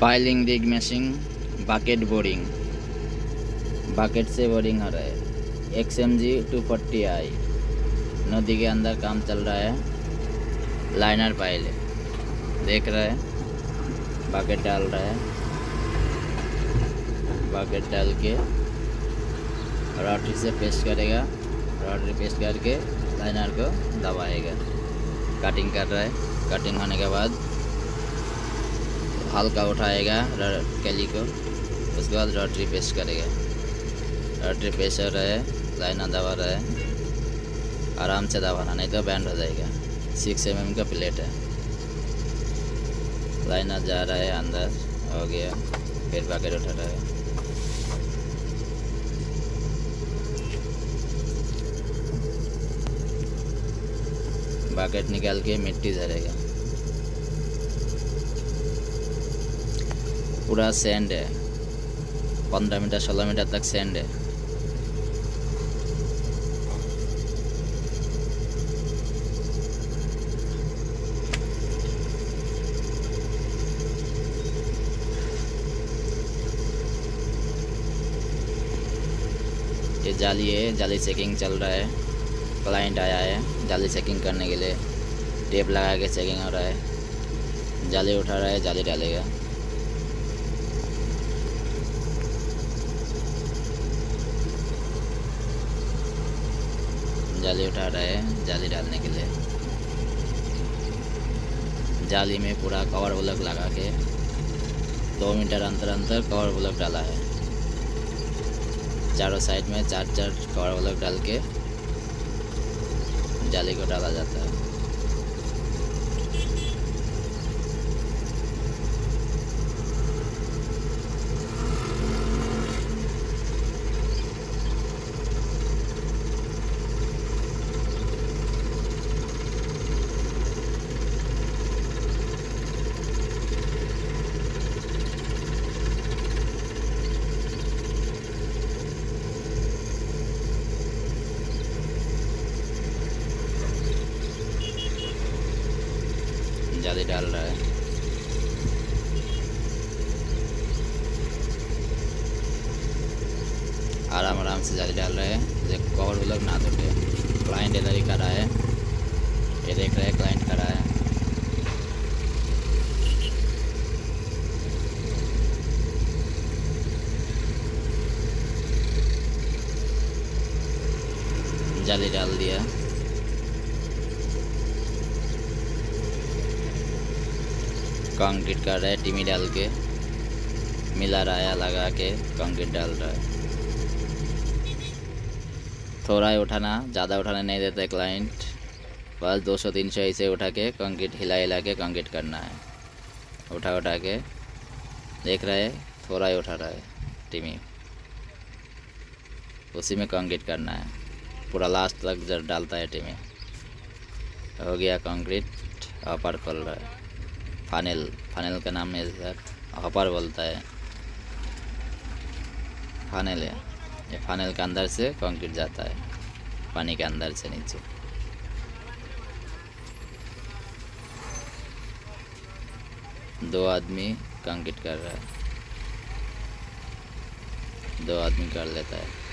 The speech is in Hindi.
Piling rig machine bucket boring bucket से बोरिंग हो रहा है। X M G two forty आई नदी के अंदर काम चल रहा है। लाइनर पाइल देख रहा है। बकेट डाल रहा है। बाकेट डाल के रॉटरी से पेस्ट करेगा। रॉटरी पेस्ट करके लाइनर को दबाएगा। कटिंग कर रहा है। कटिंग होने के बाद हल्का उठाएगा कैली को। उसके बाद रोटरी पेस्ट करेगा। रोटरी पेस्ट हो रहा है, लाइना दबा रहा है। आराम से दबाना, नहीं तो बैंड हो जाएगा। सिक्स एम का प्लेट है। लाइना जा रहा है, अंदर हो गया। फिर बकेट उठा रहा है। बकेट निकाल के मिट्टी धरेगा पूरा सैंड है पंद्रह मीटर सोलह मीटर तक सैंड है ये जाली है, जाली चेकिंग चल रहा है। क्लाइंट आया है, जाली चेकिंग करने के लिए। टेप लगा के चेकिंग हो रहा है। जाली उठा रहा है, जाली डालेगा। जाली उठा रहे हैं, जाली डालने के लिए। जाली में पूरा कवर ब्लॉक लगा के दो मीटर अंतर अंतर कवर ब्लॉक डाला है। चारों साइड में चार चार कवर ब्लॉक डाल के जाली को डाला जाता है। जाली डाल रहा है। आराम आराम से जाली डाल रहे हैं। जो कवर लोग ना टूटे क्लाइंट इधर ही कर रहा है। ये देख रहे हैं क्लाइंट कर रहा है। जाली डाल दिया। कंक्रीट कर रहा है, टिमी डाल के। मिला रहा है लगा के कंक्रीट डाल रहा है। थोड़ा ही उठाना, ज़्यादा उठाना नहीं देते क्लाइंट बस 200-300 ऐसे उठा के कंक्रीट हिला हिला के कंक्रीट करना है। उठा उठा के देख रहा है, थोड़ा ही उठा रहा है टिमी। उसी में कंक्रीट करना है। पूरा लास्ट तक डालता है टिमी। हो गया कंक्रीट अपर खोल रहा है। फानेल फानेल का नाम है सर हॉपर बोलता है। फानेल है। ये फानेल के अंदर से कंक्रीट जाता है, पानी के अंदर से नीचे। दो आदमी कंक्रीट कर रहा है। दो आदमी कर लेता है।